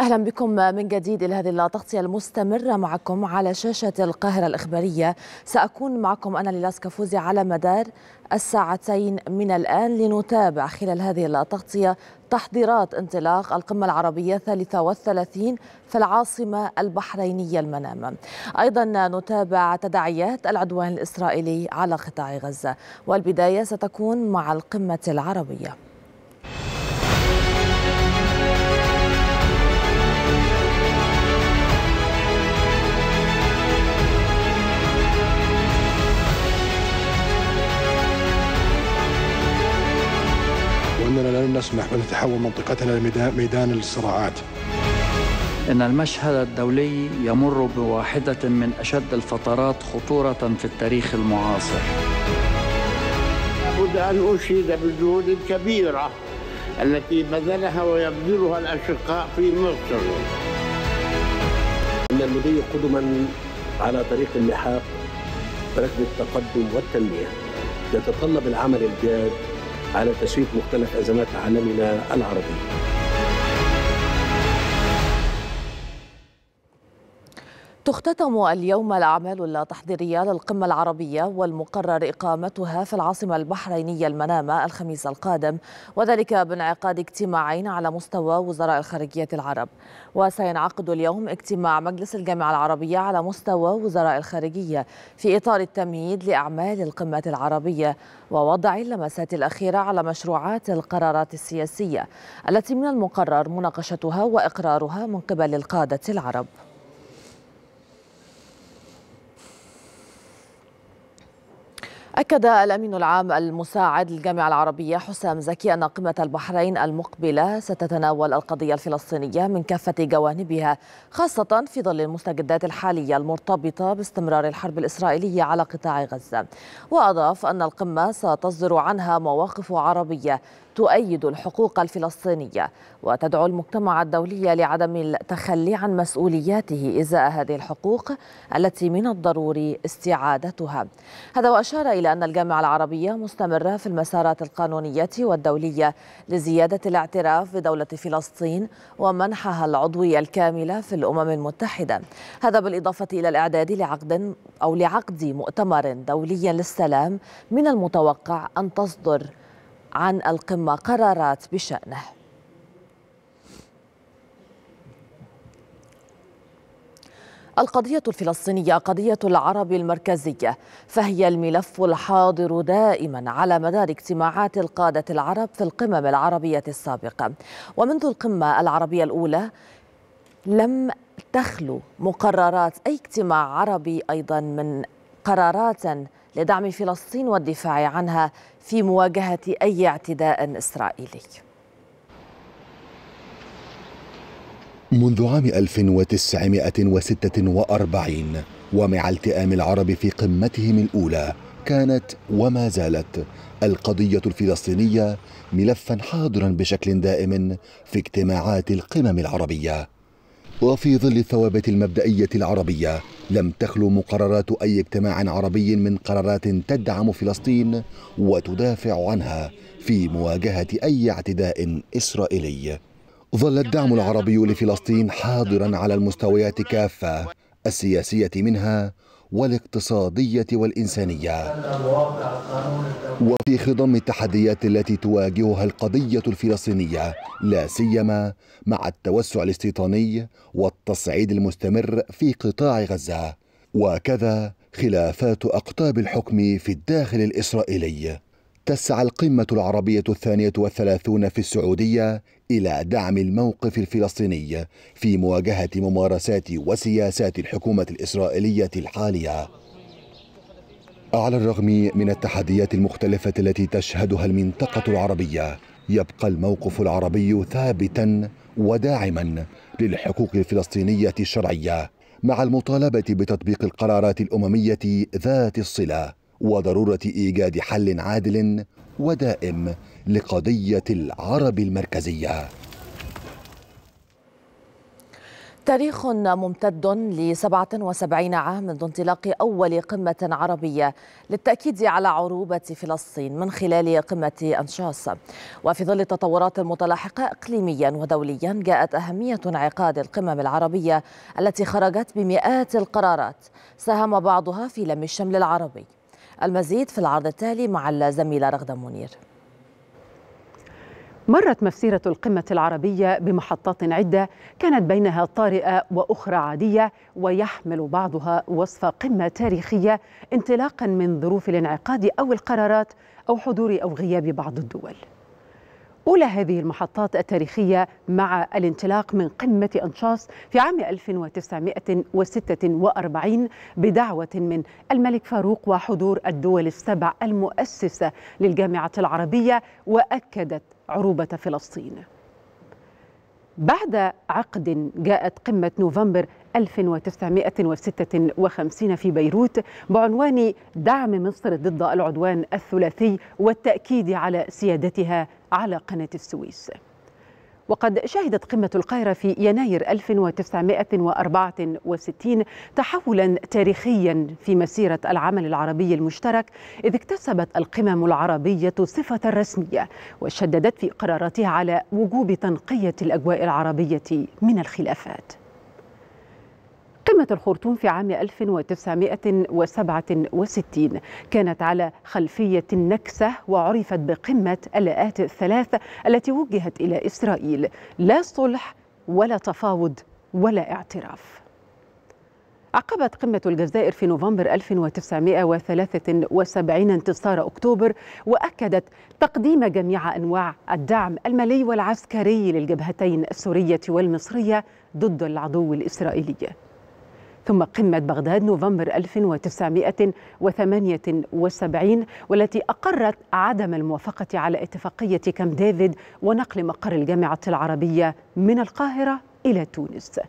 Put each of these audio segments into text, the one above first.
أهلا بكم من جديد إلى هذه التغطيه المستمرة معكم على شاشة القاهرة الإخبارية. سأكون معكم أنا ليلاس كفوزي على مدار الساعتين من الآن لنتابع خلال هذه التغطيه تحضيرات انطلاق القمة العربية 33 في العاصمة البحرينية المنامة. أيضا نتابع تداعيات العدوان الإسرائيلي على قطاع غزة. والبداية ستكون مع القمة العربية. وأننا لن نسمح بأن منطقتنا لميدان الصراعات. إن المشهد الدولي يمر بواحدة من أشد الفترات خطورة في التاريخ المعاصر. لابد أن أشيد بالجهود الكبيرة التي بذلها ويبذلها الأشقاء في مصر. إن المضي قدما على طريق اللحاق بركب التقدم والتنمية يتطلب العمل الجاد على تسويف مختلف أزمات عالمنا العربي. تختتم اليوم الأعمال التحضيرية للقمة العربية والمقرر إقامتها في العاصمة البحرينية المنامة الخميس القادم وذلك بانعقاد اجتماعين على مستوى وزراء الخارجية العرب. وسينعقد اليوم اجتماع مجلس الجامعة العربية على مستوى وزراء الخارجية في إطار التمهيد لأعمال القمة العربية ووضع اللمسات الأخيرة على مشروعات القرارات السياسية التي من المقرر مناقشتها وإقرارها من قبل القادة العرب. أكد الأمين العام المساعد للجامعة العربية حسام زكي أن قمة البحرين المقبلة ستتناول القضية الفلسطينية من كافة جوانبها خاصة في ظل المستجدات الحالية المرتبطة باستمرار الحرب الإسرائيلية على قطاع غزة. وأضاف أن القمة ستصدر عنها مواقف عربية تؤيد الحقوق الفلسطينية وتدعو المجتمع الدولي لعدم التخلي عن مسؤولياته إزاء هذه الحقوق التي من الضروري استعادتها. هذا وأشار إلى أن الجامعة العربية مستمرة في المسارات القانونية والدولية لزيادة الاعتراف بدولة فلسطين ومنحها العضوية الكاملة في الأمم المتحدة. هذا بالإضافة إلى الإعداد لعقد أو لعقد مؤتمر دولي للسلام من المتوقع أن تصدر عن القمة قرارات بشأنه. القضية الفلسطينية قضية العرب المركزية فهي الملف الحاضر دائما على مدار اجتماعات القادة العرب في القمم العربية السابقة. ومنذ القمة العربية الأولى لم تخلو مقررات أي اجتماع عربي أيضا من قرارات لدعم فلسطين والدفاع عنها في مواجهة أي اعتداء إسرائيلي. منذ عام 1946 ومع التئام العرب في قمتهم الأولى كانت وما زالت القضية الفلسطينية ملفا حاضرا بشكل دائم في اجتماعات القمم العربية. وفي ظل الثوابت المبدئية العربية لم تخلو مقررات أي اجتماع عربي من قرارات تدعم فلسطين وتدافع عنها في مواجهة أي اعتداء إسرائيلي. ظل الدعم العربي لفلسطين حاضرا على المستويات كافة. السياسية منها والاقتصادية والإنسانية. وفي خضم التحديات التي تواجهها القضية الفلسطينية لا سيما مع التوسع الاستيطاني والتصعيد المستمر في قطاع غزة. وكذا خلافات أقطاب الحكم في الداخل الإسرائيلي. تسعى القمة العربية الثانية والثلاثون في السعودية إلى دعم الموقف الفلسطيني في مواجهة ممارسات وسياسات الحكومة الإسرائيلية الحالية. على الرغم من التحديات المختلفة التي تشهدها المنطقة العربية، يبقى الموقف العربي ثابتا وداعما للحقوق الفلسطينية الشرعية، مع المطالبة بتطبيق القرارات الأممية ذات الصلة وضرورة إيجاد حل عادل ودائم لقضية العرب المركزية. تاريخ ممتد ل 77 عام منذ انطلاق أول قمة عربية للتأكيد على عروبة فلسطين من خلال قمة أنشاص وفي ظل التطورات المتلاحقة إقليميا ودوليا جاءت أهمية انعقاد القمم العربية التي خرجت بمئات القرارات ساهم بعضها في لم الشمل العربي. المزيد في العرض التالي مع الزميلة رغدة منير. مرت مسيرة القمة العربية بمحطات عدة كانت بينها طارئة وأخرى عادية ويحمل بعضها وصف قمة تاريخية انطلاقا من ظروف الانعقاد أو القرارات أو حضور أو غياب بعض الدول. أولى هذه المحطات التاريخية مع الانطلاق من قمة أنشاص في عام 1946 بدعوة من الملك فاروق وحضور الدول السبع المؤسسة للجامعة العربية وأكدت عروبة فلسطين. بعد عقد جاءت قمة نوفمبر 1956 في بيروت بعنوان دعم مصر ضد العدوان الثلاثي والتأكيد على سيادتها على قناة السويس. وقد شهدت قمة القاهرة في يناير 1964 تحولا تاريخيا في مسيرة العمل العربي المشترك إذ اكتسبت القمم العربية صفة رسمية وشددت في قراراتها على وجوب تنقية الأجواء العربية من الخلافات. قمة الخرطوم في عام 1967 كانت على خلفية النكسة وعرفت بقمة الآت الثلاث التي وجهت إلى إسرائيل. لا صلح ولا تفاوض ولا اعتراف. عقبت قمة الجزائر في نوفمبر 1973 انتصار أكتوبر وأكدت تقديم جميع أنواع الدعم المالي والعسكري للجبهتين السورية والمصرية ضد العدو الإسرائيلي. ثم قمة بغداد نوفمبر 1978 والتي أقرت عدم الموافقة على اتفاقية كامب ديفيد ونقل مقر الجامعة العربية من القاهرة إلى تونس.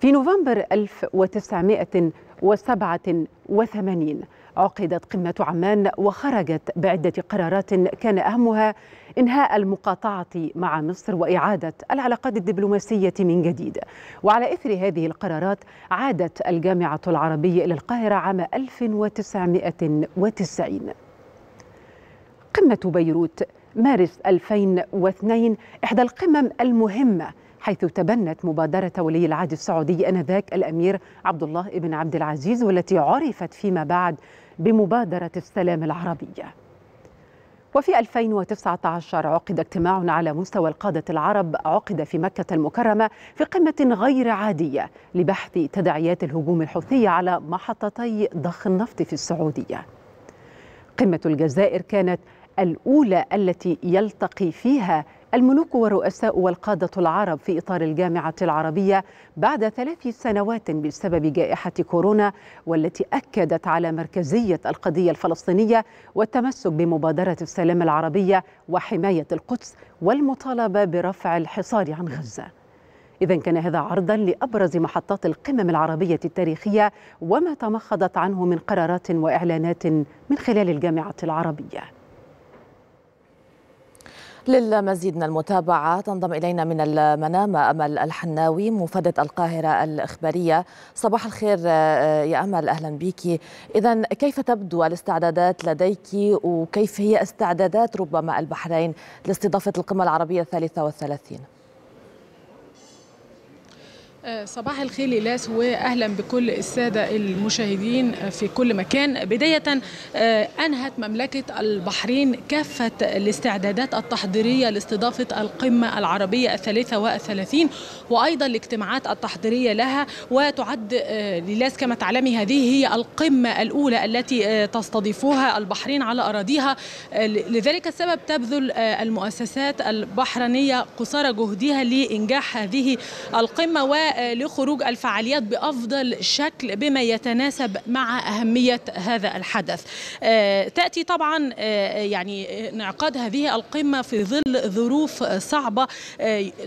في نوفمبر 1987 عقدت قمة عمان وخرجت بعدة قرارات كان أهمها إنهاء المقاطعة مع مصر وإعادة العلاقات الدبلوماسية من جديد. وعلى إثر هذه القرارات عادت الجامعة العربية إلى القاهرة عام 1990 قمة بيروت مارس 2002 إحدى القمم المهمة حيث تبنت مبادرة ولي العهد السعودي آنذاك الأمير عبد الله بن عبد العزيز والتي عرفت فيما بعد بمبادرة السلام العربية. وفي 2019 عقد اجتماع على مستوى القادة العرب عقد في مكة المكرمة في قمة غير عادية لبحث تداعيات الهجوم الحوثي على محطتي ضخ النفط في السعودية. قمة الجزائر كانت الأولى التي يلتقي فيها الملوك والرؤساء والقادة العرب في إطار الجامعة العربية بعد ثلاث سنوات بسبب جائحة كورونا والتي أكدت على مركزية القضية الفلسطينية والتمسك بمبادرة السلام العربية وحماية القدس والمطالبة برفع الحصار عن غزة. إذا كان هذا عرضا لأبرز محطات القمم العربية التاريخية وما تمخضت عنه من قرارات وإعلانات من خلال الجامعة العربية. للمزيد من المتابعة تنضم إلينا من المنامة أمل الحناوي مفادة القاهرة الإخبارية. صباح الخير يا أمل أهلا بك إذا كيف تبدو الاستعدادات لديك؟ وكيف هي استعدادات ربما البحرين لاستضافة القمة العربية الثالثة والثلاثين؟ صباح الخير إلاس وأهلا بكل السادة المشاهدين في كل مكان. بداية أنهت مملكة البحرين كافة الاستعدادات التحضيرية لاستضافة القمة العربية الثالثة والثلاثين وأيضا الاجتماعات التحضيرية لها وتعد للاس كما تعلمي هذه هي القمة الأولى التي تستضيفها البحرين على أراضيها. لذلك السبب تبذل المؤسسات البحرينية قصارى جهدها لإنجاح هذه القمة و ولخروج الفعاليات بأفضل شكل بما يتناسب مع أهمية هذا الحدث. تأتي طبعا يعني انعقاد هذه القمة في ظل ظروف صعبة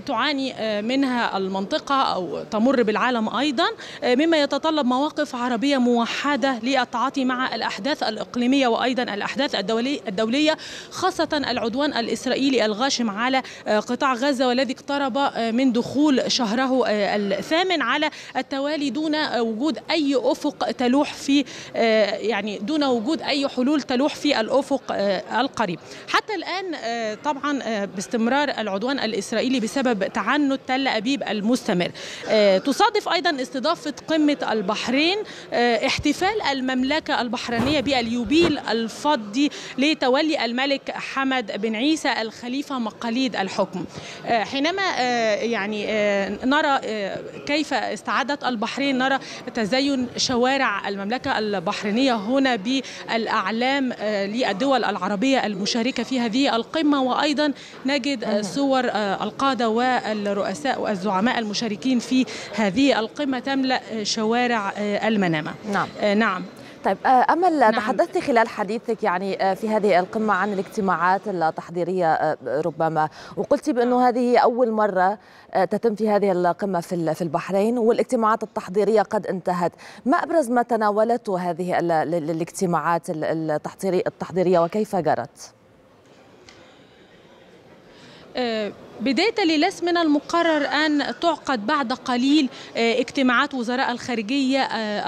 تعاني منها المنطقة أو تمر بالعالم أيضا مما يتطلب مواقف عربية موحدة للتعاطي مع الأحداث الإقليمية وأيضا الأحداث الدولية خاصة العدوان الإسرائيلي الغاشم على قطاع غزة والذي اقترب من دخول شهره الثامن على التوالي دون وجود أي أفق تلوح في يعني دون وجود أي حلول تلوح في الأفق القريب. حتى الآن طبعا باستمرار العدوان الإسرائيلي بسبب تعنت تل أبيب المستمر. تصادف أيضا استضافة قمة البحرين احتفال المملكة البحرينية باليوبيل الفضي لتولي الملك حمد بن عيسى الخليفة مقاليد الحكم. حينما يعني نرى كيف استعدت البحرين؟ نرى تزين شوارع المملكة البحرينية هنا بالأعلام للدول العربية المشاركة في هذه القمة. وأيضا نجد صور القادة والرؤساء والزعماء المشاركين في هذه القمة تملأ شوارع المنامة. نعم. نعم. طيب أمل نعم. تحدثت خلال حديثك يعني في هذه القمة عن الاجتماعات التحضيرية ربما. وقلت بأنه هذه أول مرة تتم في هذه القمة في في البحرين والاجتماعات التحضيرية قد انتهت. ما أبرز ما تناولته هذه الاجتماعات التحضيرية وكيف جرت؟ بداية ليلاس من المقرر أن تعقد بعد قليل اجتماعات وزراء الخارجية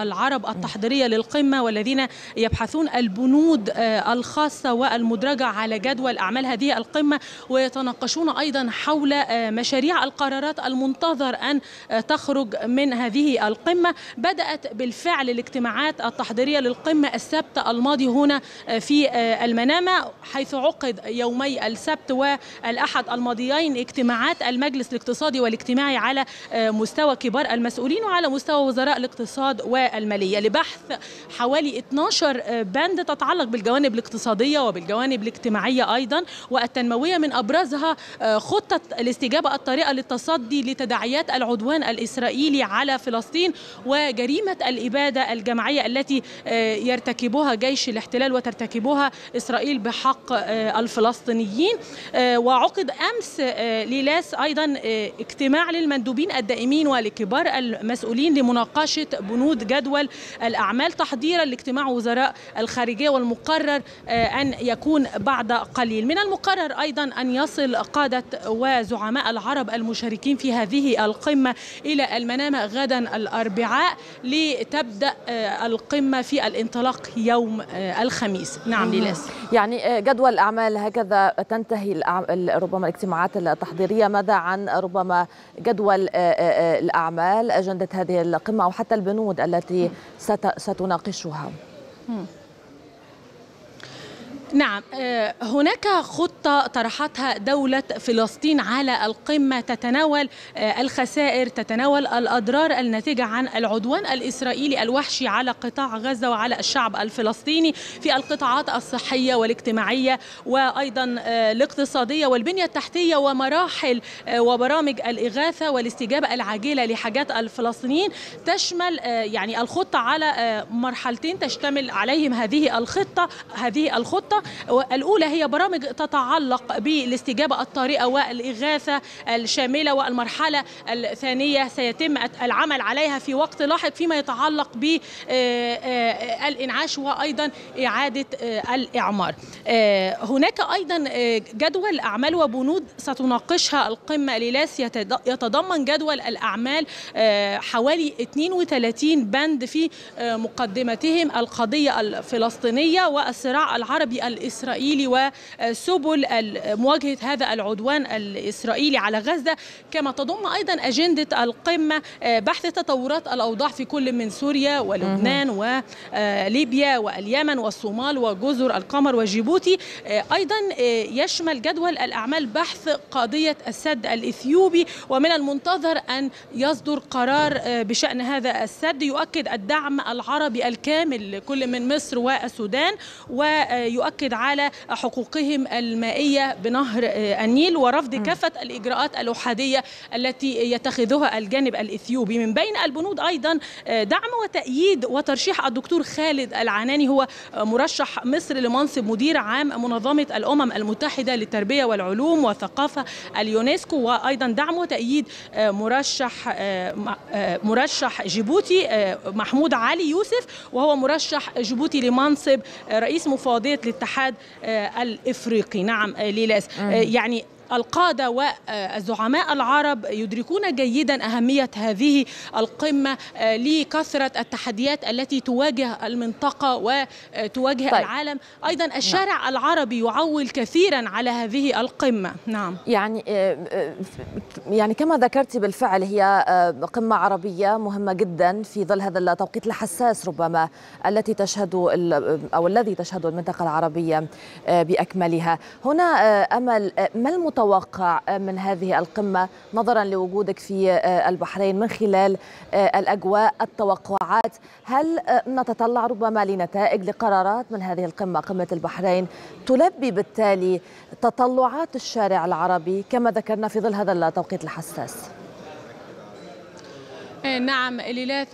العرب التحضيرية للقمة والذين يبحثون البنود الخاصة والمدرجة على جدول أعمال هذه القمة ويتناقشون أيضا حول مشاريع القرارات المنتظر أن تخرج من هذه القمة. بدأت بالفعل الاجتماعات التحضيرية للقمة السبت الماضي هنا في المنامة حيث عقد يومي السبت والأحد الماضيين اجتماعات المجلس الاقتصادي والاجتماعي على مستوى كبار المسؤولين وعلى مستوى وزراء الاقتصاد والمالية. لبحث حوالي 12 بند تتعلق بالجوانب الاقتصادية وبالجوانب الاجتماعية أيضا والتنموية من أبرزها خطة الاستجابة الطريقة للتصدي لتداعيات العدوان الإسرائيلي على فلسطين وجريمة الإبادة الجماعية التي يرتكبها جيش الاحتلال وترتكبها إسرائيل بحق الفلسطينيين. وعقد أمس ليلاس أيضا اجتماع للمندوبين الدائمين ولكبار المسؤولين لمناقشة بنود جدول الأعمال تحضيرا لاجتماع وزراء الخارجية والمقرر أن يكون بعد قليل. من المقرر أيضا أن يصل قادة وزعماء العرب المشاركين في هذه القمة إلى المنامه غدا الأربعاء لتبدأ القمة في الانطلاق يوم الخميس. نعم ليلاس. يعني جدول الأعمال هكذا تنتهي ربما الاجتماعات التحضيرية ماذا عن ربما جدول الأعمال أجندة هذه القمة أو حتى البنود التي ستناقشها؟ نعم هناك خطة طرحتها دولة فلسطين على القمة تتناول الخسائر تتناول الأضرار الناتجة عن العدوان الإسرائيلي الوحشي على قطاع غزة وعلى الشعب الفلسطيني في القطاعات الصحية والاجتماعية وأيضا الاقتصادية والبنية التحتية ومراحل وبرامج الإغاثة والاستجابة العاجلة لحاجات الفلسطينيين. تشمل يعني الخطة على مرحلتين تشتمل عليهم هذه الخطة هذه الخطة. الأولى هي برامج تتعلق بالاستجابة الطارئة والإغاثة الشاملة والمرحلة الثانية سيتم العمل عليها في وقت لاحق فيما يتعلق بالإنعاش وأيضا إعادة الإعمار. هناك أيضا جدول أعمال وبنود ستناقشها القمة ليلاس. يتضمن جدول الأعمال حوالي 32 بند في مقدمتهم القضية الفلسطينية والصراع العربي الإسرائيلي وسبل مواجهة هذا العدوان الإسرائيلي على غزة كما تضم أيضا أجندة القمة بحث تطورات الأوضاع في كل من سوريا ولبنان وليبيا واليمن والصومال وجزر القمر وجيبوتي. أيضا يشمل جدول الأعمال بحث قضية السد الإثيوبي ومن المنتظر أن يصدر قرار بشأن هذا السد. يؤكد الدعم العربي الكامل لكل من مصر والسودان ويؤكد وتؤكد على حقوقهم المائية بنهر النيل ورفض كافة الإجراءات الأحادية التي يتخذها الجانب الإثيوبي. من بين البنود أيضا دعم وتأييد وترشيح الدكتور خالد العناني هو مرشح مصر لمنصب مدير عام منظمة الأمم المتحدة للتربية والعلوم والثقافة اليونسكو. وأيضا دعم وتأييد مرشح مرشح جيبوتي محمود علي يوسف وهو مرشح جيبوتي لمنصب رئيس مفوضية الاتحاد الإفريقي. نعم ليلأس. يعني القادة والزعماء العرب يدركون جيدا أهمية هذه القمة لكثرة التحديات التي تواجه المنطقة وتواجه طيب. العالم. أيضا الشارع نعم. العربي يعول كثيرا على هذه القمة. نعم. يعني يعني كما ذكرت بالفعل هي قمة عربية مهمة جدا في ظل هذا التوقيت الحساس ربما التي تشهد أو الذي تشهد المنطقة العربية بأكملها. هنا أمل ما المتوقع المتوقع من هذه القمة نظرا لوجودك في البحرين من خلال الأجواء التوقعات؟ هل نتطلع ربما لنتائج لقرارات من هذه القمة قمة البحرين تلبي بالتالي تطلعات الشارع العربي كما ذكرنا في ظل هذا التوقيت الحساس؟ نعم ليلات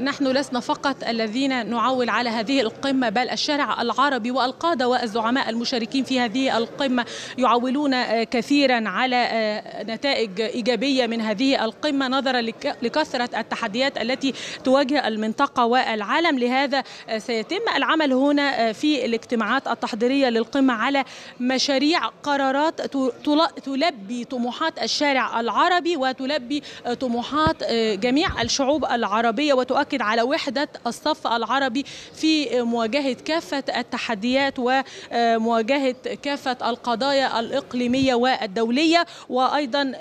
نحن لسنا فقط الذين نعول على هذه القمة بل الشارع العربي والقادة والزعماء المشاركين في هذه القمة يعولون كثيرا على نتائج إيجابية من هذه القمة نظرا لكثرة التحديات التي تواجه المنطقة والعالم. لهذا سيتم العمل هنا في الاجتماعات التحضيرية للقمة على مشاريع قرارات تلبي طموحات الشارع العربي وتلبي طموحات جميع الشعوب العربية وتؤكد على وحدة الصف العربي في مواجهة كافة التحديات ومواجهة كافة القضايا الإقليمية والدولية. وأيضا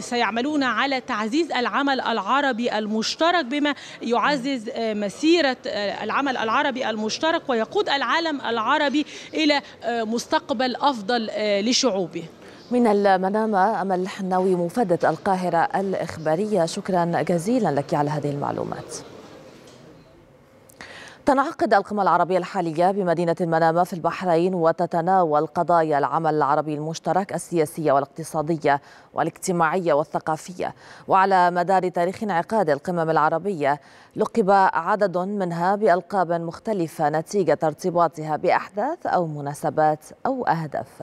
سيعملون على تعزيز العمل العربي المشترك بما يعزز مسيرة العمل العربي المشترك ويقود العالم العربي إلى مستقبل أفضل لشعوبه. من المنامة أمل الحناوي مفادة القاهرة الإخبارية. شكرا جزيلا لك على هذه المعلومات. تنعقد القمة العربية الحالية بمدينة المنامة في البحرين وتتناول قضايا العمل العربي المشترك السياسية والاقتصادية والاجتماعية والثقافية. وعلى مدار تاريخ انعقاد القمم العربية لقب عدد منها بألقاب مختلفة نتيجة ارتباطها بأحداث أو مناسبات أو أهداف.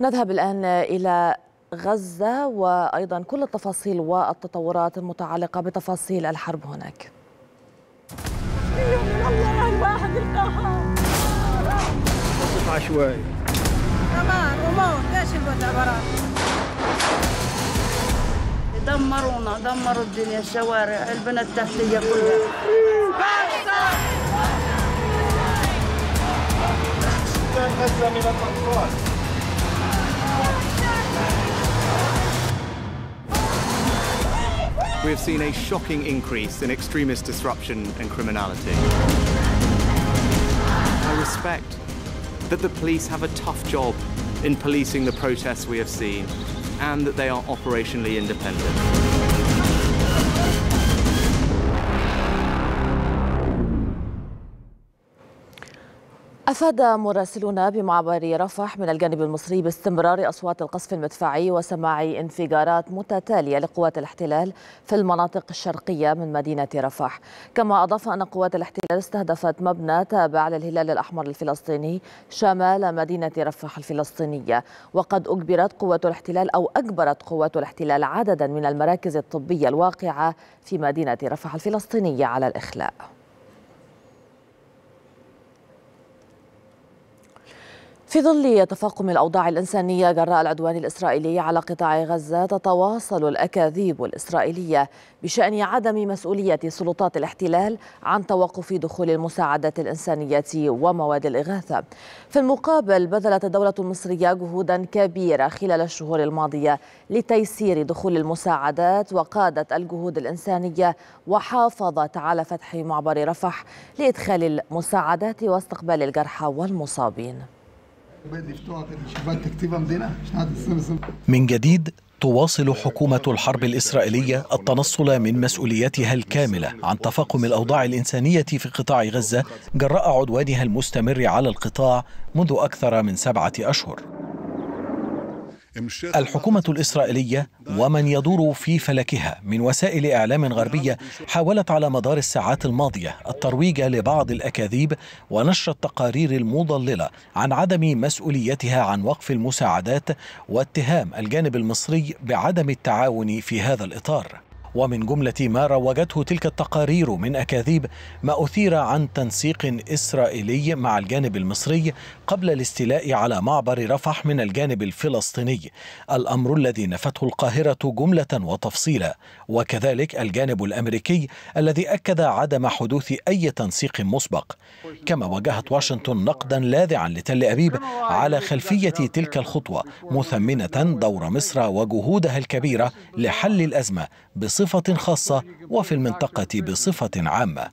نذهب الآن إلى غزة وأيضا كل التفاصيل والتطورات المتعلقة بتفاصيل الحرب هناك. عشوائي. كمان وموت إيش المعتبرات دمرونا دمروا الدنيا الشوارع البنى التحتية كلها we have seen a shocking increase in extremist disruption and criminality. I respect that the police have a tough job in policing the protests we have seen and that they are operationally independent. أفاد مراسلون بمعبر رفح من الجانب المصري باستمرار أصوات القصف المدفعي وسماع انفجارات متتالية لقوات الاحتلال في المناطق الشرقية من مدينة رفح. كما أضاف أن قوات الاحتلال استهدفت مبنى تابع للهلال الأحمر الفلسطيني شمال مدينة رفح الفلسطينية. وقد أجبرت قوات الاحتلال أو أجبرت قوات الاحتلال عددا من المراكز الطبية الواقعة في مدينة رفح الفلسطينية على الإخلاء. في ظل تفاقم الأوضاع الإنسانية جراء العدوان الإسرائيلي على قطاع غزة تتواصل الأكاذيب الإسرائيلية بشأن عدم مسؤولية سلطات الاحتلال عن توقف دخول المساعدات الإنسانية ومواد الإغاثة. في المقابل بذلت الدولة المصرية جهودا كبيرة خلال الشهور الماضية لتيسير دخول المساعدات وقادت الجهود الإنسانية وحافظت على فتح معبر رفح لإدخال المساعدات واستقبال الجرحى والمصابين. من جديد تواصل حكومة الحرب الإسرائيلية التنصل من مسؤوليتها الكاملة عن تفاقم الأوضاع الإنسانية في قطاع غزة جراء عدوانها المستمر على القطاع منذ أكثر من سبعة أشهر. الحكومة الإسرائيلية ومن يدور في فلكها من وسائل إعلام غربية حاولت على مدار الساعات الماضية الترويج لبعض الأكاذيب ونشر التقارير المضللة عن عدم مسؤوليتها عن وقف المساعدات واتهام الجانب المصري بعدم التعاون في هذا الإطار. ومن جملة ما روجته تلك التقارير من أكاذيب ما أثير عن تنسيق إسرائيلي مع الجانب المصري قبل الاستيلاء على معبر رفح من الجانب الفلسطيني. الأمر الذي نفته القاهرة جملة وتفصيلا. وكذلك الجانب الأمريكي الذي أكد عدم حدوث أي تنسيق مسبق. كما واجهت واشنطن نقدا لاذعا لتل أبيب على خلفية تلك الخطوة مثمنة دور مصر وجهودها الكبيرة لحل الأزمة بصفة خاصة وفي المنطقة بصفة عامة.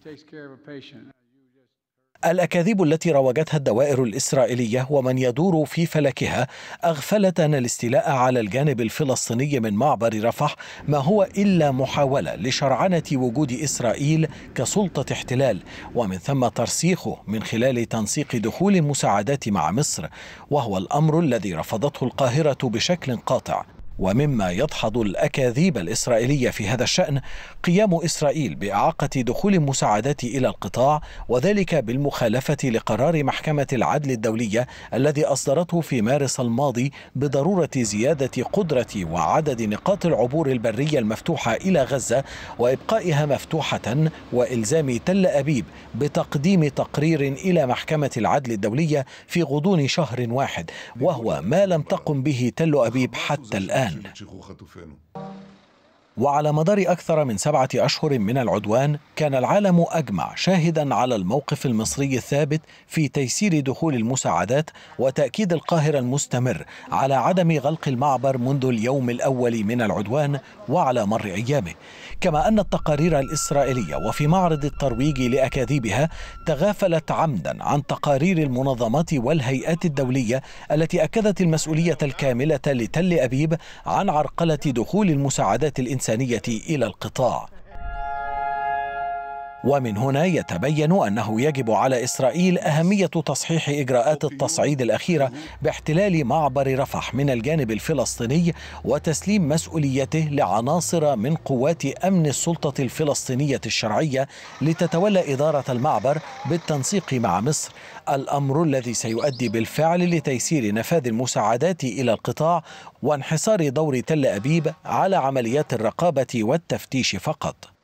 الأكاذيب التي روجتها الدوائر الإسرائيلية ومن يدور في فلكها أغفلت أن الاستيلاء على الجانب الفلسطيني من معبر رفح ما هو إلا محاولة لشرعنة وجود إسرائيل كسلطة احتلال ومن ثم ترسيخه من خلال تنسيق دخول المساعدات مع مصر وهو الأمر الذي رفضته القاهرة بشكل قاطع ومما يدحض الأكاذيب الإسرائيلية في هذا الشأن قيام إسرائيل بإعاقة دخول المساعدات إلى القطاع وذلك بالمخالفة لقرار محكمة العدل الدولية الذي أصدرته في مارس الماضي بضرورة زيادة قدرة وعدد نقاط العبور البرية المفتوحة إلى غزة وإبقائها مفتوحة وإلزام تل أبيب بتقديم تقرير إلى محكمة العدل الدولية في غضون شهر واحد وهو ما لم تقم به تل أبيب حتى الآن الآن وعلى مدار أكثر من سبعة أشهر من العدوان كان العالم أجمع شاهدا على الموقف المصري الثابت في تيسير دخول المساعدات وتأكيد القاهرة المستمر على عدم غلق المعبر منذ اليوم الأول من العدوان وعلى مر أيامه. كما أن التقارير الإسرائيلية وفي معرض الترويج لأكاذيبها تغافلت عمدا عن تقارير المنظمات والهيئات الدولية التي أكدت المسؤولية الكاملة لتل أبيب عن عرقلة دخول المساعدات الإنسانية. إلى القطاع. ومن هنا يتبين أنه يجب على إسرائيل أهمية تصحيح إجراءات التصعيد الأخيرة باحتلال معبر رفح من الجانب الفلسطيني وتسليم مسؤوليته لعناصر من قوات أمن السلطة الفلسطينية الشرعية لتتولى إدارة المعبر بالتنسيق مع مصر. الأمر الذي سيؤدي بالفعل لتيسير نفاذ المساعدات إلى القطاع وانحصار دور تل أبيب على عمليات الرقابة والتفتيش فقط.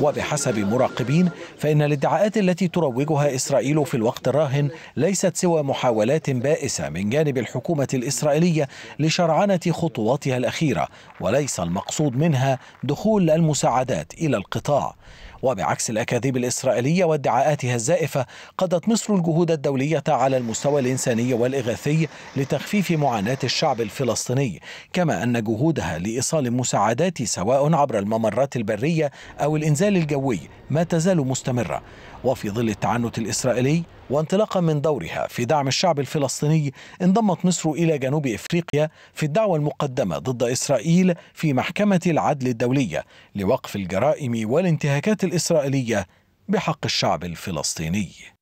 وبحسب مراقبين فإن الادعاءات التي تروجها إسرائيل في الوقت الراهن ليست سوى محاولات بائسة من جانب الحكومة الإسرائيلية لشرعنة خطواتها الأخيرة وليس المقصود منها دخول المساعدات إلى القطاع. وبعكس الأكاذيب الإسرائيلية وادعاءاتها الزائفة قضت مصر الجهود الدولية على المستوى الإنساني والإغاثي لتخفيف معاناة الشعب الفلسطيني. كما أن جهودها لإيصال مساعدات سواء عبر الممرات البرية أو الإنزال الجوي ما تزال مستمرة. وفي ظل التعنت الإسرائيلي وانطلاقا من دورها في دعم الشعب الفلسطيني انضمت مصر إلى جنوب إفريقيا في الدعوة المقدمة ضد إسرائيل في محكمة العدل الدولية لوقف الجرائم والانتهاكات الإسرائيلية بحق الشعب الفلسطيني.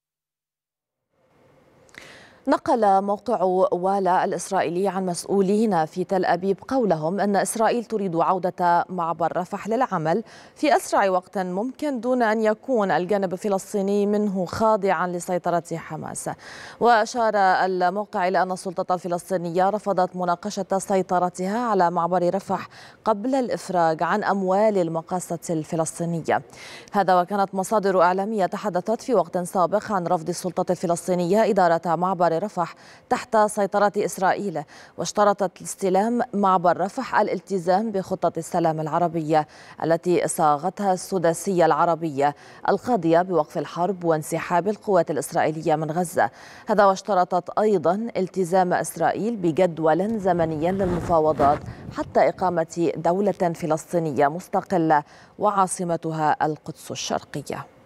نقل موقع والا الإسرائيلي عن مسؤولين في تل أبيب قولهم أن إسرائيل تريد عودة معبر رفح للعمل في أسرع وقت ممكن دون أن يكون الجانب الفلسطيني منه خاضعا لسيطرة حماس. وأشار الموقع إلى أن السلطة الفلسطينية رفضت مناقشة سيطرتها على معبر رفح قبل الإفراج عن أموال المقاصة الفلسطينية. هذا وكانت مصادر إعلامية تحدثت في وقت سابق عن رفض السلطة الفلسطينية إدارة معبر رفح تحت سيطرة إسرائيل واشترطت لاستلام معبر رفح الالتزام بخطة السلام العربية التي صاغتها السداسية العربية القاضية بوقف الحرب وانسحاب القوات الإسرائيلية من غزة. هذا واشترطت أيضا التزام إسرائيل بجدول زمني للمفاوضات حتى إقامة دولة فلسطينية مستقلة وعاصمتها القدس الشرقية.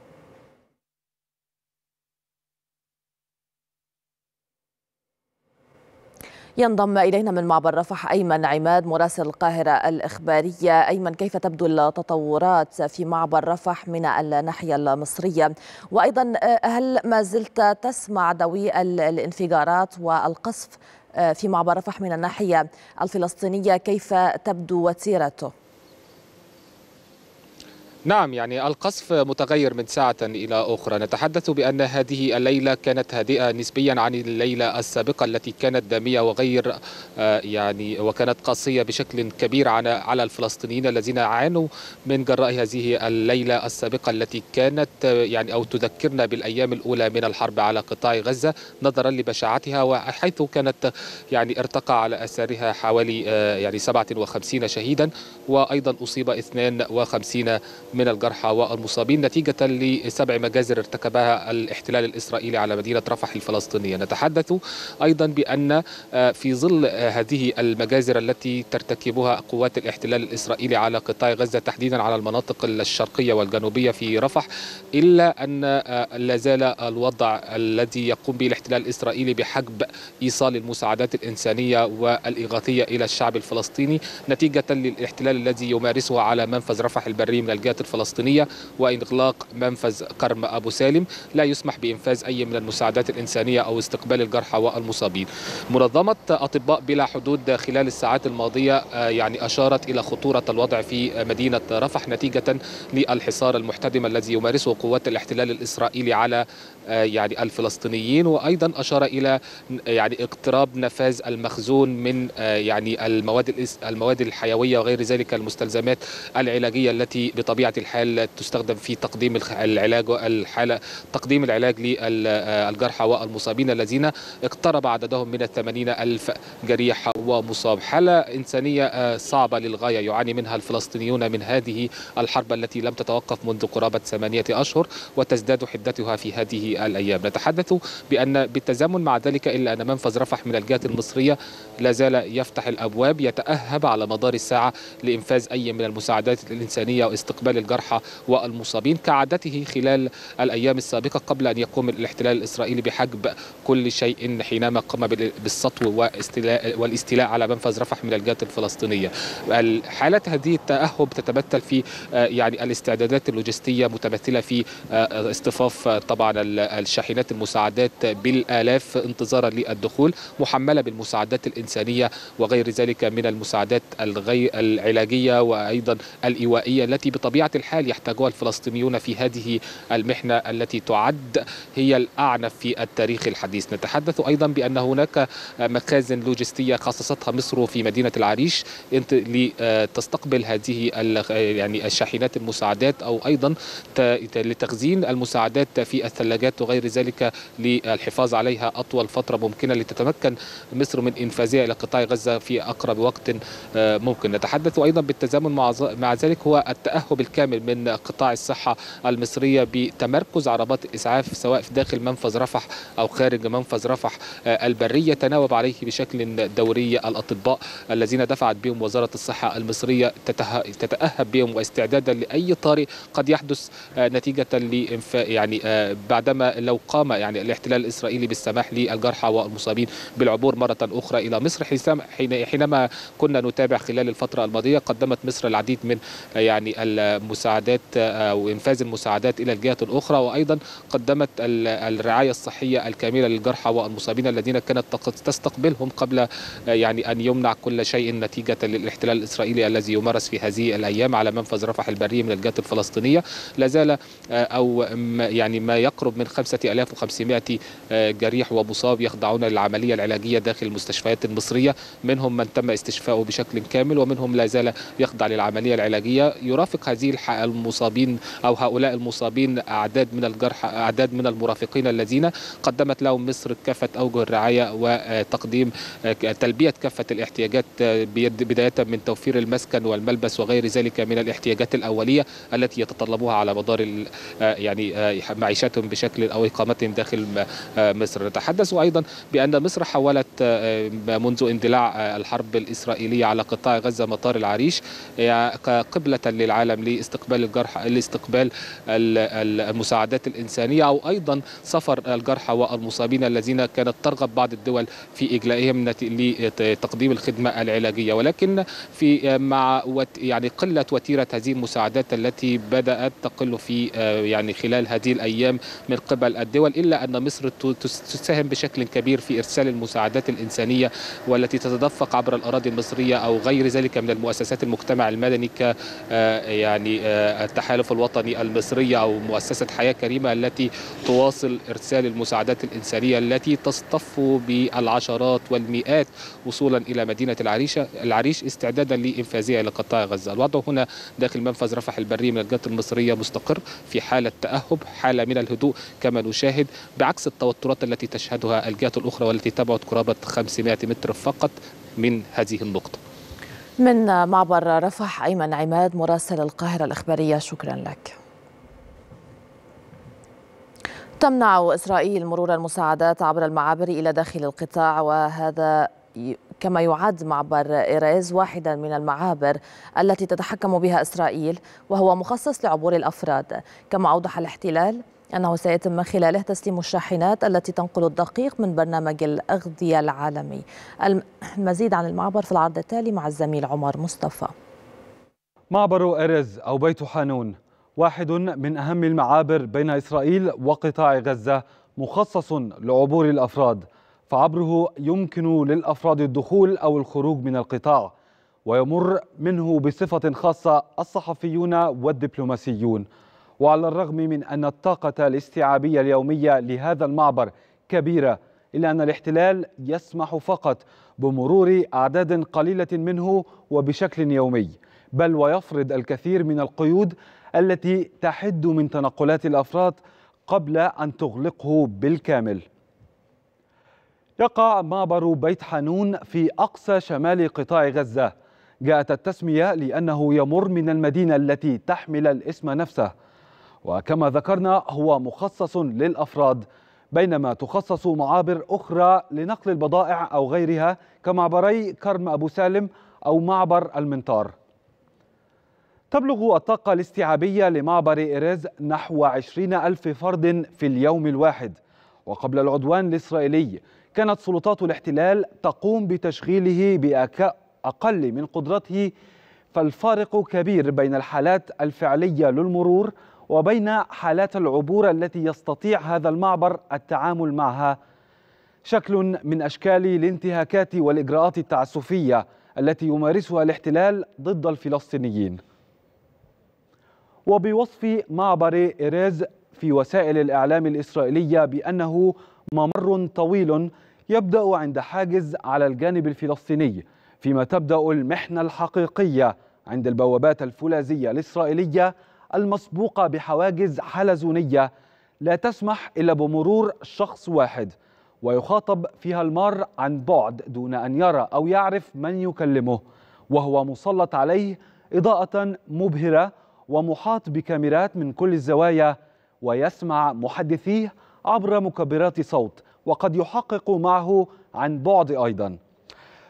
ينضم إلينا من معبر رفح أيمن عماد مراسل القاهرة الإخبارية. أيمن كيف تبدو التطورات في معبر رفح من الناحية المصرية؟ وأيضا هل ما زلت تسمع دوي الانفجارات والقصف في معبر رفح من الناحية الفلسطينية؟ كيف تبدو وتيرته؟ نعم يعني القصف متغير من ساعة إلى أخرى. نتحدث بأن هذه الليلة كانت هادئة نسبيا عن الليلة السابقة التي كانت دامية وغير يعني وكانت قاسية بشكل كبير على الفلسطينيين الذين عانوا من جراء هذه الليلة السابقة التي كانت يعني أو تذكرنا بالأيام الأولى من الحرب على قطاع غزة نظرا لبشاعتها وحيث كانت يعني ارتقى على أثارها حوالي يعني 57 شهيدا وأيضا أصيب 52 من الجرحى والمصابين نتيجة لسبع مجازر ارتكبها الاحتلال الإسرائيلي على مدينة رفح الفلسطينية. نتحدث أيضا بأن في ظل هذه المجازر التي ترتكبها قوات الاحتلال الإسرائيلي على قطاع غزة تحديدا على المناطق الشرقية والجنوبية في رفح إلا أن لا زال الوضع الذي يقوم به الاحتلال الإسرائيلي بحجب إيصال المساعدات الإنسانية والإغاثية إلى الشعب الفلسطيني نتيجة للاحتلال الذي يمارسه على منفذ رفح البري من الجهات الفلسطينية وإغلاق منفذ كرم أبو سالم لا يسمح بإنفاذ أي من المساعدات الإنسانية أو استقبال الجرحى والمصابين. منظمة أطباء بلا حدود خلال الساعات الماضية يعني أشارت إلى خطورة الوضع في مدينة رفح نتيجة للحصار المحتدم الذي يمارسه قوات الاحتلال الإسرائيلي على يعني الفلسطينيين وأيضا أشار إلى يعني اقتراب نفاذ المخزون من يعني المواد المواد الحيوية وغير ذلك المستلزمات العلاجية التي بطبيعة الحال تستخدم في تقديم العلاج الحاله تقديم العلاج للجرحى والمصابين الذين اقترب عددهم من الثمانين ألف جريح ومصاب حالة إنسانية صعبة للغاية يعاني منها الفلسطينيون من هذه الحرب التي لم تتوقف منذ قرابة ثمانية أشهر وتزداد حدتها في الأيام. نتحدث بأن بالتزامن مع ذلك إلا أن منفذ رفح من الجهات المصرية لا زال يفتح الأبواب يتأهب على مدار الساعة لإنفاذ أي من المساعدات الإنسانية واستقبال الجرحى والمصابين كعادته خلال الأيام السابقة قبل أن يقوم الاحتلال الإسرائيلي بحجب كل شيء حينما قام بالسطو والاستيلاء على منفذ رفح من الجهات الفلسطينية. حالة هذه التأهب تتمثل في يعني الاستعدادات اللوجستية متمثلة في اصطفاف طبعا الشاحنات المساعدات بالآلاف انتظارا للدخول محملة بالمساعدات الإنسانية وغير ذلك من المساعدات الغي... العلاجية وأيضا الإيوائية التي بطبيعة الحال يحتاجها الفلسطينيون في هذه المحنة التي تعد هي الأعنف في التاريخ الحديث. نتحدث أيضا بأن هناك مخازن لوجستية خصصتها مصر في مدينة العريش لتستقبل هذه يعني الشاحنات المساعدات أو أيضا لتخزين المساعدات في الثلاجات وغير ذلك للحفاظ عليها أطول فترة ممكنة لتتمكن مصر من إنفاذها إلى قطاع غزة في أقرب وقت ممكن. نتحدث أيضا بالتزامن مع ذلك هو التأهب الكامل من قطاع الصحة المصرية بتمركز عربات الإسعاف سواء في داخل منفذ رفح أو خارج منفذ رفح البري يتناوب عليه بشكل دوري الأطباء الذين دفعت بهم وزارة الصحة المصرية تتأهب بهم واستعدادا لأي طارئ قد يحدث نتيجة لإنفاء يعني بعدما لو قام يعني الاحتلال الإسرائيلي بالسماح للجرحى والمصابين بالعبور مرة أخرى إلى مصر حينما كنا نتابع خلال الفترة الماضية قدمت مصر العديد من يعني المساعدات أو إنفاذ المساعدات إلى الجهات الأخرى وأيضا قدمت الرعاية الصحية الكاملة للجرحى والمصابين الذين كانت تستقبلهم قبل يعني أن يمنع كل شيء نتيجة للاحتلال الإسرائيلي الذي يمارس في هذه الأيام على منفذ رفح البري من الجهات الفلسطينية. لا زال أو يعني ما يقرب من 5500 جريح ومصاب يخضعون للعملية العلاجية داخل المستشفيات المصرية. منهم من تم استشفائه بشكل كامل ومنهم لا زال يخضع للعملية العلاجية. يرافق هذه المصابين أو هؤلاء المصابين أعداد من الجرحى أعداد من المرافقين الذين قدمت لهم مصر كافة أوجه الرعاية وتقديم تلبية كافة الاحتياجات بداية من توفير المسكن والملبس وغير ذلك من الاحتياجات الأولية التي يتطلبوها على مدار يعني معيشتهم بشكل أو إقامتهم داخل مصر. نتحدث أيضا بأن مصر حولت منذ اندلاع الحرب الإسرائيلية على قطاع غزة مطار العريش قبلة للعالم لاستقبال الجرحى لاستقبال المساعدات الإنسانية أو أيضا سفر الجرحى والمصابين الذين كانت ترغب بعض الدول في إجلائهم لتقديم الخدمة العلاجية. ولكن في مع يعني قلة وتيرة هذه المساعدات التي بدأت تقل في يعني خلال هذه الأيام من قبل الدول إلا أن مصر تساهم بشكل كبير في إرسال المساعدات الإنسانية والتي تتدفق عبر الأراضي المصرية أو غير ذلك من المؤسسات المجتمع المدني ك يعني التحالف الوطني المصرية أو مؤسسة حياة كريمة التي تواصل إرسال المساعدات الإنسانية التي تصطف بالعشرات والمئات وصولا إلى مدينة العريش العريش استعدادا لإنفاذها إلى قطاع غزة. الوضع هنا داخل منفذ رفح البري من الجهات المصرية مستقر في حالة تأهب حالة من الهدوء كما نشاهد بعكس التوترات التي تشهدها الجهات الأخرى والتي تبعد قرابة 500 متر فقط من هذه النقطة. من معبر رفح أيمن عماد مراسل القاهرة الإخبارية شكرا لك. تمنع إسرائيل مرور المساعدات عبر المعابر إلى داخل القطاع وهذا كما يعد معبر إيريز واحدا من المعابر التي تتحكم بها إسرائيل وهو مخصص لعبور الأفراد. كما أوضح الاحتلال أنه سيتم من خلاله تسليم الشاحنات التي تنقل الدقيق من برنامج الأغذية العالمي. المزيد عن المعبر في العرض التالي مع الزميل عمر مصطفى. معبر إيريز أو بيت حانون واحد من أهم المعابر بين إسرائيل وقطاع غزة مخصص لعبور الأفراد فعبره يمكن للأفراد الدخول أو الخروج من القطاع ويمر منه بصفة خاصة الصحفيون والدبلوماسيون. وعلى الرغم من أن الطاقة الاستيعابية اليومية لهذا المعبر كبيرة إلا أن الاحتلال يسمح فقط بمرور أعداد قليلة منه وبشكل يومي بل ويفرض الكثير من القيود التي تحد من تنقلات الافراد قبل أن تغلقه بالكامل. يقع معبر بيت حانون في أقصى شمال قطاع غزة. جاءت التسمية لأنه يمر من المدينة التي تحمل الاسم نفسه. وكما ذكرنا هو مخصص للأفراد بينما تخصص معابر أخرى لنقل البضائع أو غيرها كمعبري كرم أبو سالم أو معبر المنطار. تبلغ الطاقة الاستيعابية لمعبر إيريز نحو عشرين ألف فرد في اليوم الواحد وقبل العدوان الإسرائيلي كانت سلطات الاحتلال تقوم بتشغيله بأقل من قدرته فالفارق كبير بين الحالات الفعلية للمرور وبين حالات العبور التي يستطيع هذا المعبر التعامل معها. شكل من أشكال الانتهاكات والإجراءات التعسفية التي يمارسها الاحتلال ضد الفلسطينيين. وبوصف معبر إيريز في وسائل الإعلام الإسرائيلية بأنه ممر طويل يبدأ عند حاجز على الجانب الفلسطيني فيما تبدأ المحنة الحقيقية عند البوابات الفولاذية الإسرائيلية المسبوقة بحواجز حلزونية لا تسمح إلا بمرور شخص واحد ويخاطب فيها المار عن بعد دون أن يرى أو يعرف من يكلمه وهو مسلط عليه إضاءة مبهرة ومحاط بكاميرات من كل الزوايا ويسمع محدثيه عبر مكبرات صوت وقد يحقق معه عن بعد أيضا.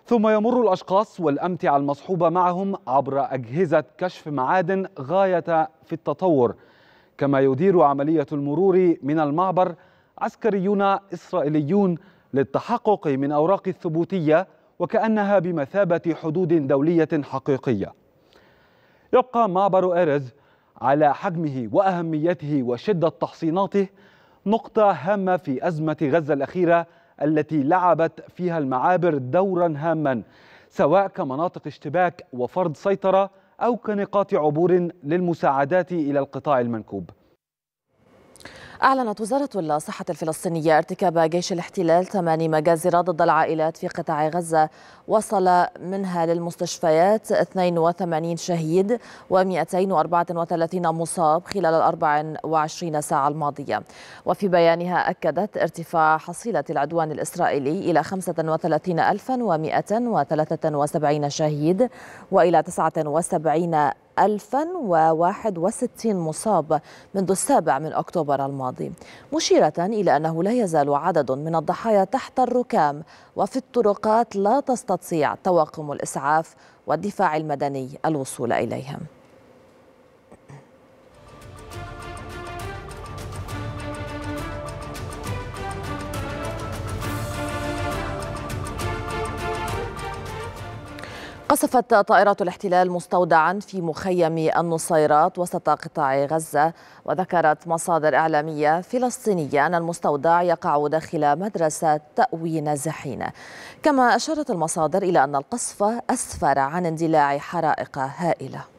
ثم يمر الأشخاص والأمتعة المصحوبة معهم عبر أجهزة كشف معادن غاية في التطور. كما يدير عملية المرور من المعبر عسكريون إسرائيليون للتحقق من أوراق الثبوتية وكأنها بمثابة حدود دولية حقيقية. يبقى معبر إيرز على حجمه وأهميته وشدة تحصيناته نقطة هامة في أزمة غزة الأخيرة التي لعبت فيها المعابر دورا هاما سواء كمناطق اشتباك وفرض سيطرة أو كنقاط عبور للمساعدات إلى القطاع المنكوب. أعلنت وزارة الصحة الفلسطينية ارتكاب جيش الاحتلال ثماني مجازر ضد العائلات في قطاع غزة. وصل منها للمستشفيات 82 شهيد و234 مصاب خلال ال 24 ساعة الماضية. وفي بيانها أكدت ارتفاع حصيلة العدوان الإسرائيلي إلى 35173 شهيد وإلى 79 1061 مصاب منذ السابع من أكتوبر الماضي. مشيرة إلى أنه لا يزال عدد من الضحايا تحت الركام وفي الطرقات لا تستطيع طواقم الإسعاف والدفاع المدني الوصول إليهم. قصفت طائرات الاحتلال مستودعا في مخيم النصيرات وسط قطاع غزة وذكرت مصادر إعلامية فلسطينية أن المستودع يقع داخل مدرسة تأوي نازحين كما أشارت المصادر إلى أن القصف أسفر عن اندلاع حرائق هائلة.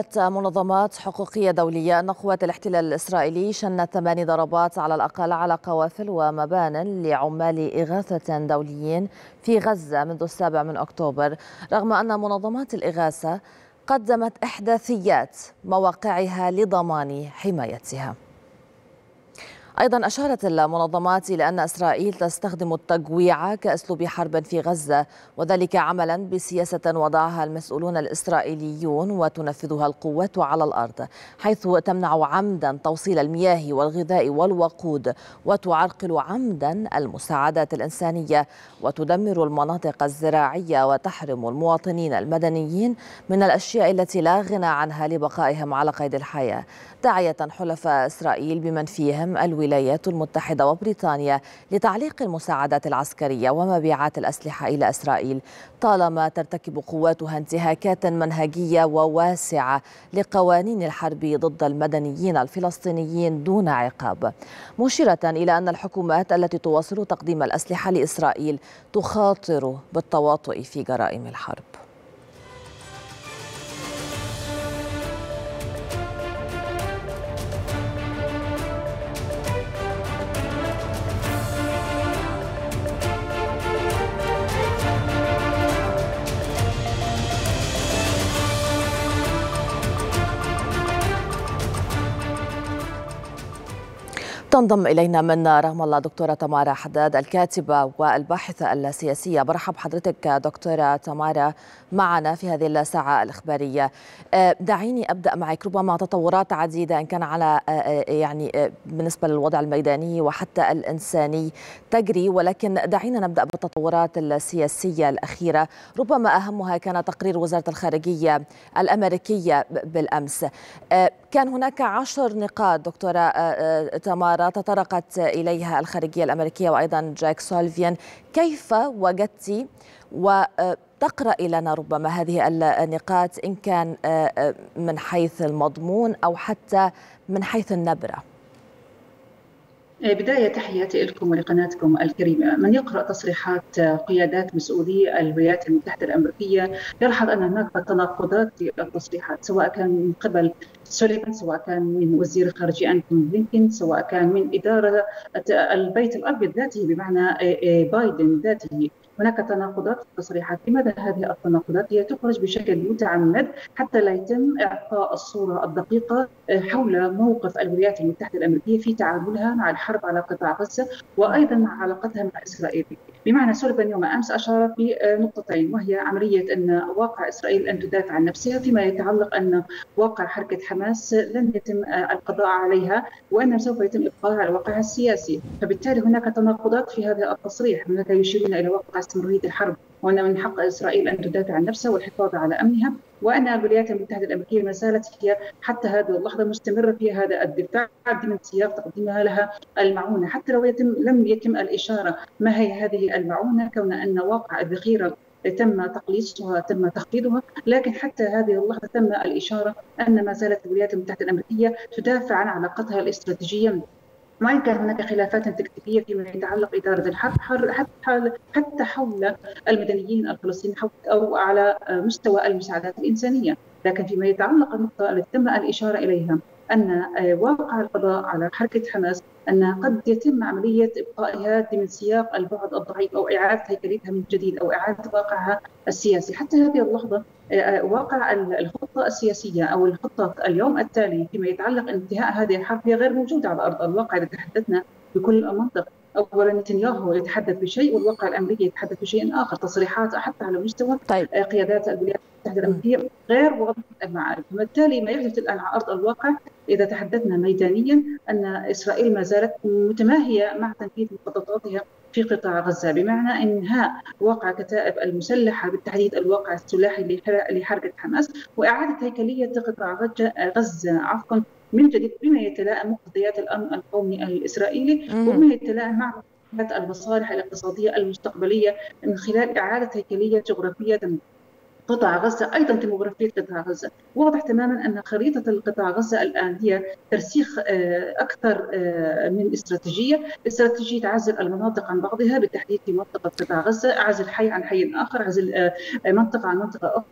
قالت منظمات حقوقية دولية أن قوات الاحتلال الإسرائيلي شنت ثماني ضربات على الأقل على قوافل ومبان لعمال إغاثة دوليين في غزة منذ السابع من أكتوبر رغم أن منظمات الإغاثة قدمت إحداثيات مواقعها لضمان حمايتها. أيضا أشارت المنظمات إلى أن إسرائيل تستخدم التجويع كأسلوب حرب في غزة وذلك عملا بسياسة وضعها المسؤولون الإسرائيليون وتنفذها القوات على الأرض حيث تمنع عمدا توصيل المياه والغذاء والوقود وتعرقل عمدا المساعدات الإنسانية وتدمر المناطق الزراعية وتحرم المواطنين المدنيين من الأشياء التي لا غنى عنها لبقائهم على قيد الحياة. داعية حلفاء إسرائيل بمن فيهم الولايات المتحدة وبريطانيا لتعليق المساعدات العسكرية ومبيعات الأسلحة إلى إسرائيل. طالما ترتكب قواتها انتهاكات منهجية وواسعة لقوانين الحرب ضد المدنيين الفلسطينيين دون عقاب. مشيرة إلى أن الحكومات التي تواصل تقديم الأسلحة لإسرائيل تخاطر بالتواطؤ في جرائم الحرب. تنضم إلينا من رغم الله دكتورة تمارا حداد الكاتبة والباحثة السياسية. برحب حضرتك دكتورة تمارا معنا في هذه الساعة الإخبارية. آه، دعيني أبدأ معك. ربما تطورات عديدة إن كان على آه، آه، يعني بالنسبة للوضع الميداني وحتى الإنساني تجري. ولكن دعينا نبدأ بالتطورات السياسية الأخيرة. ربما أهمها كان تقرير وزارة الخارجية الأمريكية بالأمس. كان هناك عشر نقاط دكتورة تمارا تطرقت إليها الخارجية الأمريكية وأيضا جاك سولفيان. كيف وجدت؟ وتقرأ لنا ربما هذه النقاط إن كان من حيث المضمون أو حتى من حيث النبرة. بداية تحياتي لكم ولقناتكم الكريمة. من يقرأ تصريحات قيادات مسؤولي الولايات المتحدة الأمريكية يلاحظ أن هناك تناقضات في التصريحات سواء كان من قبل سوليفان سواء كان من وزير الخارجية أنتون بلينكين سواء كان من إدارة البيت الأبيض ذاته بمعنى بايدن ذاته. هناك تناقضات في التصريحات. لماذا هذه التناقضات؟ هي تخرج بشكل متعمد حتى لا يتم إعطاء الصورة الدقيقة حول موقف الولايات المتحدة الأمريكية في تعاملها مع الحرب على قطاع غزة وأيضا مع علاقتها مع إسرائيل. بمعنى سوليفان يوم أمس أشار في نقطتين وهي عملية أن واقع إسرائيل أن تدافع عن نفسها فيما يتعلق أن واقع حركة حماس لن يتم القضاء عليها وأنه سوف يتم إبقائها على واقعها السياسي. فبالتالي هناك تناقضات في هذا التصريح هناك يشيرون إلى واقع استمرارية الحرب. وأن من حق إسرائيل أن تدافع عن نفسها والحفاظ على أمنها. وأن الولايات المتحدة الأمريكية ما زالت هي حتى هذه اللحظة مستمرة في هذا الدفاع ضمن سياق تقديمها لها المعونة. حتى لو يتم لم يتم الإشارة ما هي هذه المعونة كون أن واقع الذخيرة تم تقليصها تم تخفيضها لكن حتى هذه اللحظة تم الإشارة أن ما زالت الولايات المتحدة الأمريكية تدافع عن علاقتها الاستراتيجية وإن كان هناك خلافات تكتيكية فيما يتعلق إدارة الحرب حتى حول المدنيين الفلسطينيين أو على مستوى المساعدات الإنسانية. لكن فيما يتعلق النقطة التي تم الإشارة إليها أن واقع القضاء على حركة حماس أن قد يتم عملية إبقائها ضمن سياق البعد الضعيف أو إعادة هيكلتها من جديد أو إعادة واقعها السياسي. حتى هذه اللحظة واقع الخطة السياسية أو الخطة اليوم التالي فيما يتعلق انتهاء هذه الحرب هي غير موجودة على أرض الواقع إذا تحدثنا بكل المنطق اولا نتنياهو يتحدث بشيء والواقع الأمريكي يتحدث بشيء آخر تصريحات حتى على مستوى طيب. قيادات الولايات المتحدة الأمريكية غير واضحه المعارف وبالتالي ما يحدث الآن على أرض الواقع إذا تحدثنا ميدانيا أن إسرائيل ما زالت متماهية مع تنفيذ مخططاتها في قطاع غزة بمعنى انهاء واقع كتائب المسلحة بالتحديد الواقع السلاحي لحركة حماس وإعادة هيكلية قطاع غزة عفوا من جديد بما يتلائم مقتضيات الأمن القومي الإسرائيلي وبما يتلائم مع المصالح الاقتصادية المستقبلية من خلال إعادة هيكلية جغرافية قطاع غزة أيضا ديموغرافية قطاع غزة. واضح تماما أن خريطة القطاع غزة الآن هي ترسيخ أكثر من استراتيجية. استراتيجية عزل المناطق عن بعضها بالتحديد في منطقة قطاع غزة. عزل حي عن حي آخر عزل منطقة عن منطقة أخرى.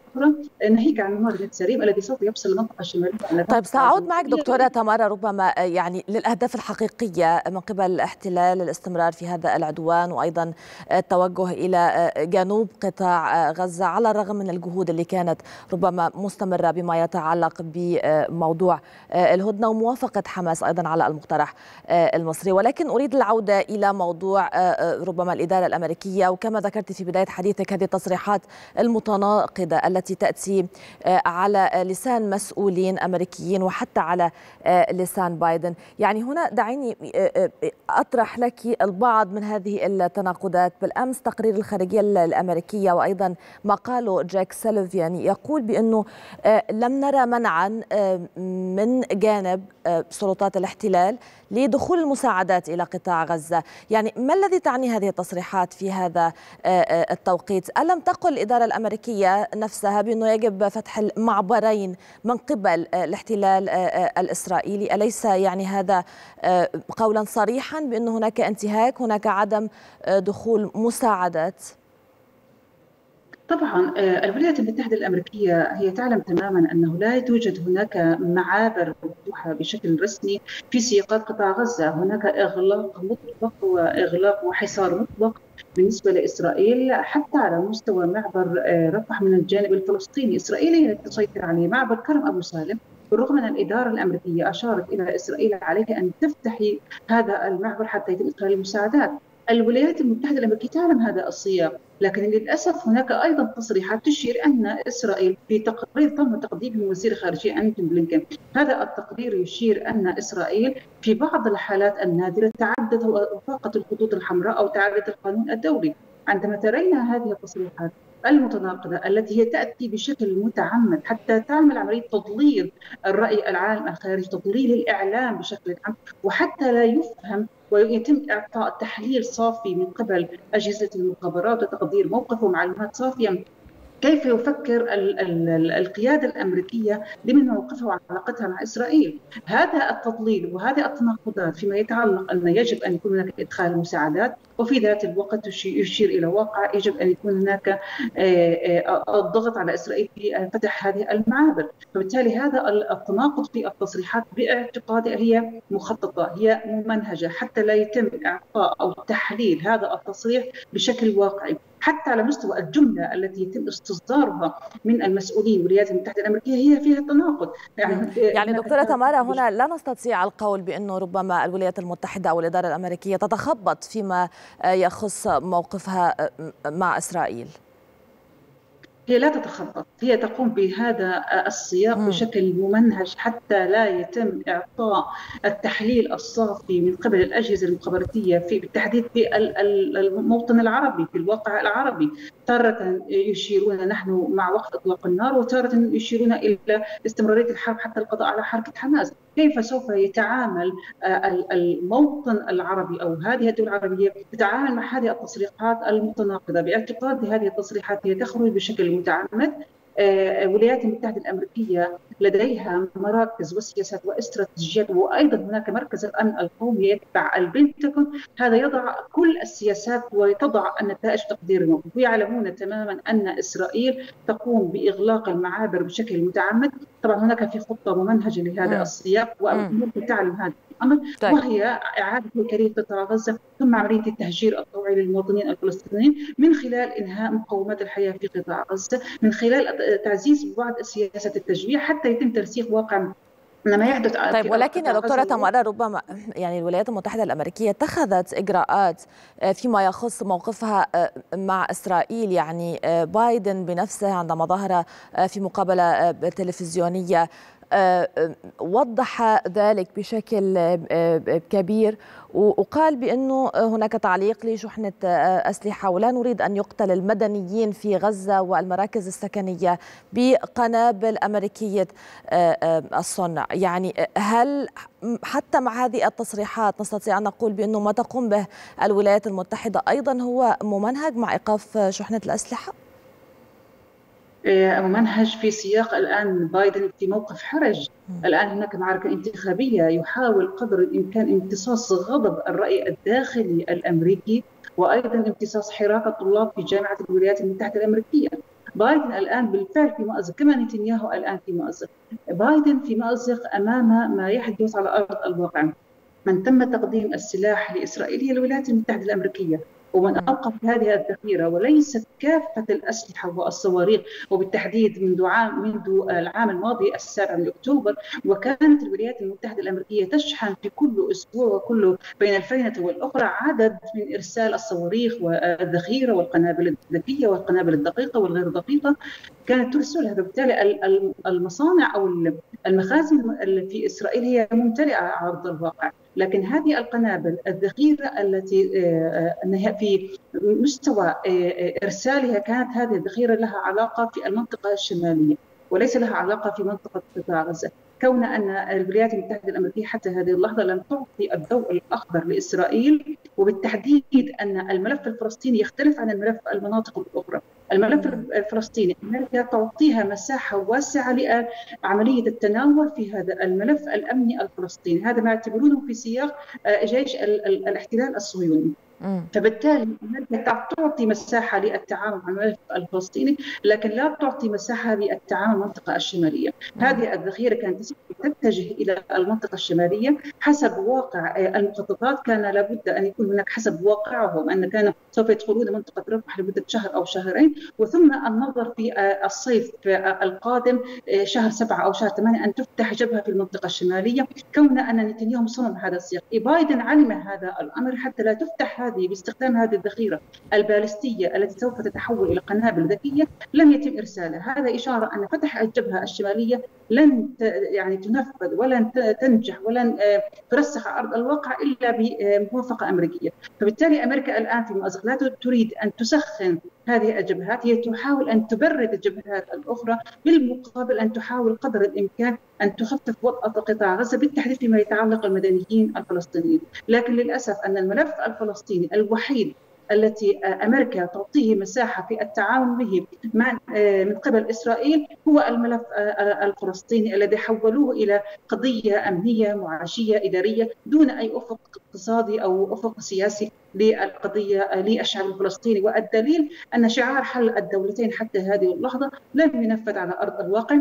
ناهيك عن نهر السريم الذي سوف يفصل المنطقة الشمالية طيب سأعود معك دكتورة تمارا ربما يعني للأهداف الحقيقية من قبل الاحتلال الاستمرار في هذا العدوان وأيضا التوجه إلى جنوب قطاع غزة على الرغم من الجهود الجهود اللي كانت ربما مستمرة بما يتعلق بموضوع الهدنة وموافقة حماس أيضا على المقترح المصري. ولكن أريد العودة إلى موضوع ربما الإدارة الأمريكية وكما ذكرت في بداية حديثك هذه التصريحات المتناقضة التي تأتي على لسان مسؤولين أمريكيين وحتى على لسان بايدن. يعني هنا دعيني أطرح لك البعض من هذه التناقضات. بالأمس تقرير الخارجية الأمريكية وأيضا ما قاله جاك سلوفيان يقول بأنه لم نرى منعا من جانب سلطات الاحتلال لدخول المساعدات إلى قطاع غزة. يعني ما الذي تعني هذه التصريحات في هذا التوقيت؟ ألم تقل الإدارة الأمريكية نفسها بأنه يجب فتح المعبرين من قبل الاحتلال الإسرائيلي؟ أليس يعني هذا قولا صريحا بأن هناك انتهاك هناك عدم دخول مساعدات؟ طبعا الولايات المتحدة الأمريكية هي تعلم تماما أنه لا توجد هناك معابر مفتوحة بشكل رسمي في سياقات قطاع غزة. هناك إغلاق مطلق وإغلاق وحصار مطلق بالنسبة لإسرائيل حتى على مستوى معبر رفح من الجانب الفلسطيني. إسرائيل هي تسيطر عليه معبر كرم أبو سالم بالرغم من الإدارة الأمريكية أشارت إلى إسرائيل عليك أن تفتحي هذا المعبر حتى يتم إدخال المساعدات. الولايات المتحدة الأمريكية تعلم هذا السياق. لكن للأسف هناك أيضا تصريحات تشير أن إسرائيل في تقرير تم تقديمه وزير الخارجية أنتون بلينكن هذا التقرير يشير أن إسرائيل في بعض الحالات النادرة تعدت وفاقت الخطوط الحمراء أو تعدت القانون الدولي. عندما ترينا هذه التصريحات المتناقضة التي هي تأتي بشكل متعمد حتى تعمل عملية تضليل الرأي العام الخارجي تضليل الإعلام بشكل عام وحتى لا يفهم ويتم إعطاء تحليل صافي من قبل أجهزة المخابرات وتقدير موقف ومعلومات صافية كيف يفكر ال ال القيادة الأمريكية لمن موقفها وعلاقتها مع إسرائيل؟ هذا التضليل وهذه التناقضات فيما يتعلق أن يجب أن يكون هناك إدخال مساعدات وفي ذات الوقت يشير إلى واقع يجب أن يكون هناك الضغط على إسرائيل في فتح هذه المعابر. فبالتالي هذا التناقض في التصريحات باعتقادي هي مخططة هي ممنهجة حتى لا يتم إعطاء أو تحليل هذا التصريح بشكل واقعي. حتى على مستوى الجملة التي يتم استصدارها من المسؤولين الولايات المتحدة الأمريكية هي فيها تناقض. يعني يعني دكتورة تمارا هنا لا نستطيع القول بأنه ربما الولايات المتحدة أو الإدارة الأمريكية تتخبط فيما يخص موقفها مع إسرائيل. هي لا تتخبط هي تقوم بهذا السياق بشكل ممنهج حتى لا يتم إعطاء التحليل الصافي من قبل الأجهزة المخابراتية في بالتحديد في الموطن العربي في الواقع العربي. تارة يشيرون نحن مع وقت إطلاق النار وتارة يشيرون إلى استمرارية الحرب حتى القضاء على حركة حماس. كيف سوف يتعامل الموطن العربي أو هذه الدول العربية تتعامل مع هذه التصريحات المتناقضة باعتقاد هذه التصريحات هي تخرج بشكل متعمد الولايات المتحدة الأمريكية لديها مراكز وسياسات واستراتيجيات وأيضا هناك مركز الأمن القومي يتبع البنتاغون هذا يضع كل السياسات وتضع النتائج تقدير الموقف. ويعلمون تماما أن إسرائيل تقوم بإغلاق المعابر بشكل متعمد. طبعا هناك في خطة ممنهجة لهذا السياق وممكن تعلم هذا الأمر. طيب. وهي إعادة تكرير قطاع غزه ثم عملية التهجير الطوعي للمواطنين الفلسطينيين من خلال إنهاء مقومات الحياة في قطاع غزة من خلال تعزيز بعد سياسة التجويع حتى يتم ترسيخ واقع ما يحدث طيب ولكن يا دكتورة تمارا ربما يعني الولايات المتحدة الأمريكية اتخذت إجراءات فيما يخص موقفها مع إسرائيل. يعني بايدن بنفسه عندما ظهر في مقابلة تلفزيونية وضح ذلك بشكل كبير وقال بأنه هناك تعليق لشحنة أسلحة ولا نريد أن يقتل المدنيين في غزة والمراكز السكنية بقنابل أمريكية الصنع، يعني هل حتى مع هذه التصريحات نستطيع أن نقول بأنه ما تقوم به الولايات المتحدة أيضا هو ممنهج مع إيقاف شحنة الأسلحة؟ ممنهج في سياق الآن بايدن في موقف حرج. الآن هناك معركة انتخابية يحاول قدر الإمكان امتصاص غضب الرأي الداخلي الأمريكي وأيضا امتصاص حراك الطلاب في جامعة الولايات المتحدة الأمريكية. بايدن الآن بالفعل في مأزق كما نتنياهو الآن في مأزق. بايدن في مأزق أمام ما يحدث على أرض الواقع. من تم تقديم السلاح لإسرائيل هي الولايات المتحدة الأمريكية. ومن أوقف هذه الذخيرة وليست كافة الأسلحة والصواريخ وبالتحديد منذ عام منذ العام الماضي السابع من أكتوبر وكانت الولايات المتحدة الأمريكية تشحن في كل أسبوع وكل بين الفينة والأخرى عدد من إرسال الصواريخ والذخيرة والقنابل الذكية والقنابل الدقيقة والغير دقيقة. كانت ترسلها فبالتالي المصانع أو المخازن في إسرائيل هي ممتلئة على ارض الواقع. لكن هذه القنابل الذخيرة التي في مستوى إرسالها كانت هذه الذخيرة لها علاقة في المنطقة الشمالية وليس لها علاقة في منطقة قطاع غزه كون أن الولايات المتحدة الأمريكية حتى هذه اللحظة لم تعطي الضوء الأخضر لإسرائيل وبالتحديد أن الملف الفلسطيني يختلف عن الملف المناطق الأخرى. الملف الفلسطيني. أمريكا تعطيها مساحة واسعة لعملية التناول في هذا الملف الأمني الفلسطيني. هذا ما يعتبرونه في سياق جيش الاحتلال الصهيوني. فبالتالي أمريكا تعطي مساحة للتعامل مع الملف الفلسطيني لكن لا تعطي مساحة للتعامل مع المنطقة الشمالية، هذه الذخيرة كانت تتجه إلى المنطقة الشمالية حسب واقع المخططات. كان لابد أن يكون هناك حسب واقعهم أن كانوا سوف يدخلون منطقة رفح لمدة شهر أو شهرين وثم النظر في الصيف القادم شهر سبعة أو شهر ثمانية أن تفتح جبهة في المنطقة الشمالية. كون أن نتنياهو مصمم هذا السياق، بايدن علم هذا الأمر حتى لا تفتح هذه باستخدام هذه الذخيرة البالستية التي سوف تتحول إلى قنابل ذكية لم يتم إرسالها، هذا إشارة أن فتح الجبهة الشمالية لن يعني تنفذ ولن تنجح ولن ترسخ على أرض الواقع إلا بموافقة أمريكية، فبالتالي أمريكا الآن في مأزق لا تريد أن تسخن هذه الجبهات هي تحاول أن تبرد الجبهات الأخرى بالمقابل أن تحاول قدر الإمكان أن تخفف وطأة قطاع غزة بالتحديد فيما يتعلق المدنيين الفلسطينيين، لكن للأسف أن الملف الفلسطيني الوحيد التي أمريكا تعطيه مساحة في التعاون به مع من قبل إسرائيل هو الملف الفلسطيني الذي حولوه إلى قضية أمنية معاشية إدارية دون أي أفق اقتصادي أو أفق سياسي للقضية للشعب الفلسطيني. والدليل أن شعار حل الدولتين حتى هذه اللحظة لم ينفذ على أرض الواقع.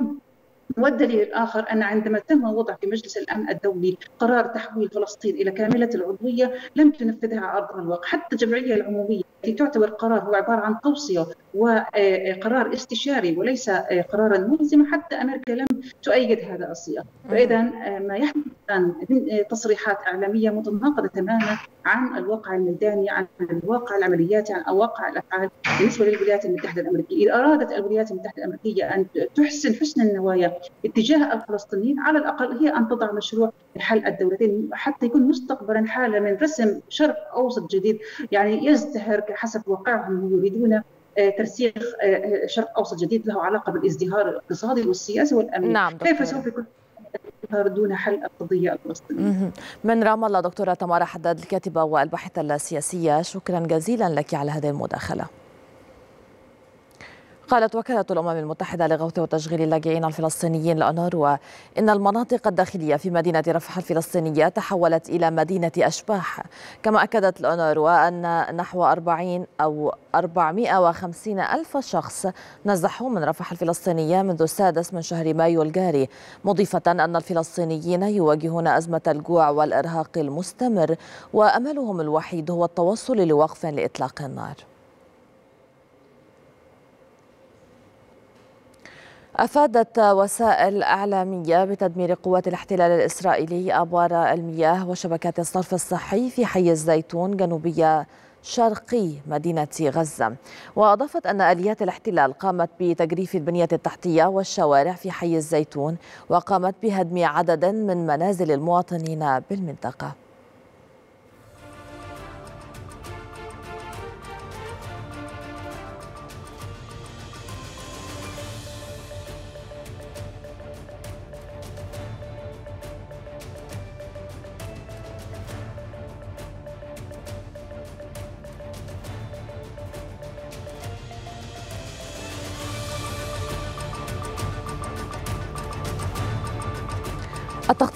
والدليل الآخر أن عندما تم وضع في مجلس الأمن الدولي قرار تحويل فلسطين إلى كاملة العضوية لم تنفذها على أرض الواقع. حتى الجمعية العمومية التي تعتبر قرار هو عبارة عن توصية وقرار استشاري وليس قرارا ملزما حتى أمريكا لم تؤيد هذا السياق فإذا ما يحدث الآن من تصريحات إعلامية متناقضة تماما عن الواقع الميداني عن الواقع العملياتي عن واقع الأفعال بالنسبة للولايات المتحدة الأمريكية. إذا أرادت الولايات المتحدة الأمريكية أن تحسن حسن النوايا اتجاه الفلسطينيين على الأقل هي أن تضع مشروع لحل الدولتين حتى يكون مستقبلا حالة من رسم شرق أوسط جديد يعني يزدهر حسب واقعهم يريدون ترسيخ شرق أوسط جديد له علاقة بالازدهار الاقتصادي والسياسي والأمني. نعم كيف سوف يكون دون حل القضية الفلسطينية؟ من رام الله دكتورة تمارا حداد الكاتبة والباحثة السياسية شكرا جزيلا لك على هذه المداخلة. قالت وكالة الأمم المتحدة لغوث وتشغيل اللاجئين الفلسطينيين الأنروا إن المناطق الداخلية في مدينة رفح الفلسطينية تحولت إلى مدينة أشباح. كما أكدت الأنروا أن نحو 40 أو 450 ألف شخص نزحوا من رفح الفلسطينية منذ السادس من شهر مايو الجاري مضيفة أن الفلسطينيين يواجهون أزمة الجوع والإرهاق المستمر وأملهم الوحيد هو التوصل لوقف لإطلاق النار. أفادت وسائل إعلامية بتدمير قوات الاحتلال الإسرائيلي أبار المياه وشبكات الصرف الصحي في حي الزيتون جنوبية شرقي مدينة غزة. وأضافت أن آليات الاحتلال قامت بتجريف البنية التحتية والشوارع في حي الزيتون وقامت بهدم عدد من منازل المواطنين بالمنطقة.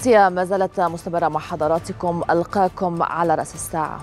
التغطية ما زالت مستمرة مع حضراتكم. ألقاكم على رأس الساعة.